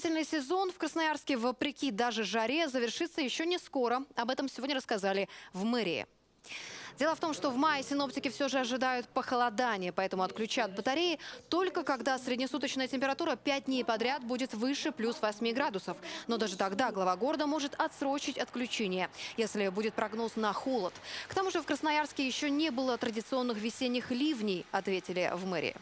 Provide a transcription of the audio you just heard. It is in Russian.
Отопительный сезон в Красноярске, вопреки даже жаре, завершится еще не скоро. Об этом сегодня рассказали в мэрии. Дело в том, что в мае синоптики все же ожидают похолодания, поэтому отключат батареи только когда среднесуточная температура 5 дней подряд будет выше плюс 8 градусов. Но даже тогда глава города может отсрочить отключение, если будет прогноз на холод. К тому же в Красноярске еще не было традиционных весенних ливней, ответили в мэрии.